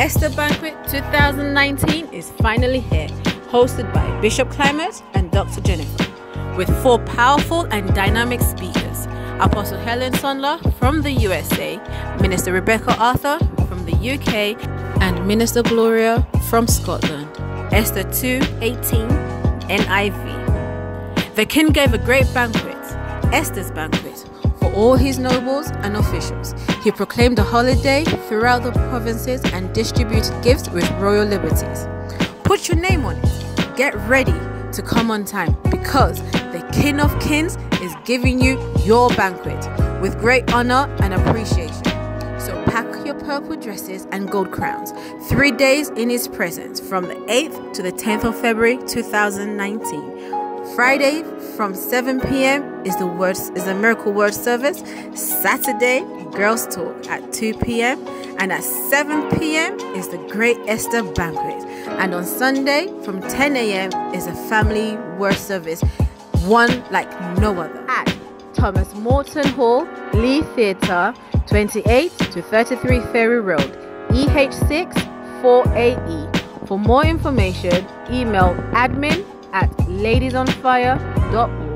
Esther Banquet 2019 is finally here, hosted by Bishop Climate and Dr. Jennifer, with four powerful and dynamic speakers Apostle Helen Sondler from the USA, Minister Rebecca Arthur from the UK, and Minister Gloria from Scotland. Esther 2:18 NIV. The king gave a great banquet, Esther's banquet, all his nobles and officials. He proclaimed a holiday throughout the provinces and distributed gifts with royal liberties. Put your name on it. Get ready to come on time because the King of Kings is giving you your banquet with great honor and appreciation. So pack your purple dresses and gold crowns. Three days in his presence from the 8th to the 10th of February 2019. Friday from 7 p.m. is the words is the miracle word service. Saturday, girls talk at 2 p.m. and at 7 p.m. is the Great Esther banquet. And on Sunday from 10 a.m. is a family word service, one like no other. At Thomas Morton Hall, Leith Theatre, 28 to 33 Ferry Road, EH6 4AE. For more information, email admin at ladiesonfire.org.